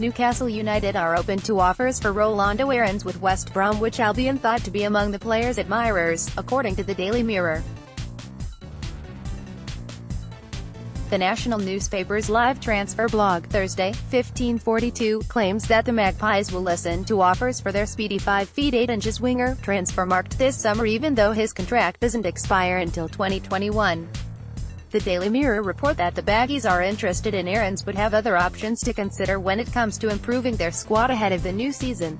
Newcastle United are open to offers for Rolando Aarons with West Bromwich Albion thought to be among the player's admirers, according to the Daily Mirror. The national newspaper's live transfer blog, Thursday, 1542, claims that the Magpies will listen to offers for their speedy 5 feet 8 inches winger, Transfermarkt this summer even though his contract doesn't expire until 2021. The Daily Mirror report that the Baggies are interested in Aarons but have other options to consider when it comes to improving their squad ahead of the new season.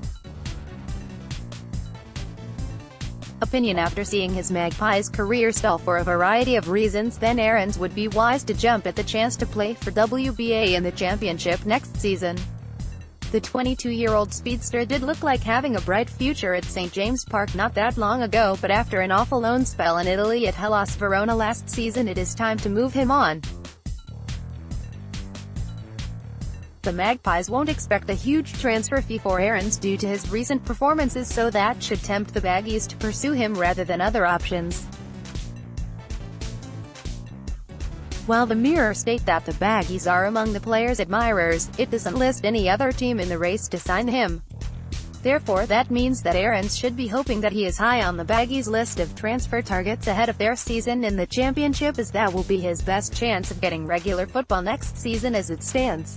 Opinion After seeing his Magpies career stall for a variety of reasons then Aarons would be wise to jump at the chance to play for WBA in the championship next season. The 22-year-old speedster did look like having a bright future at St. James Park not that long ago but after an awful loan spell in Italy at Hellas Verona last season it is time to move him on. The Magpies won't expect a huge transfer fee for Aarons due to his recent performances so that should tempt the Baggies to pursue him rather than other options. While the Mirror state that the Baggies are among the player's admirers, it doesn't list any other team in the race to sign him. Therefore that means that Aarons should be hoping that he is high on the Baggies list of transfer targets ahead of their season in the championship as that will be his best chance of getting regular football next season as it stands.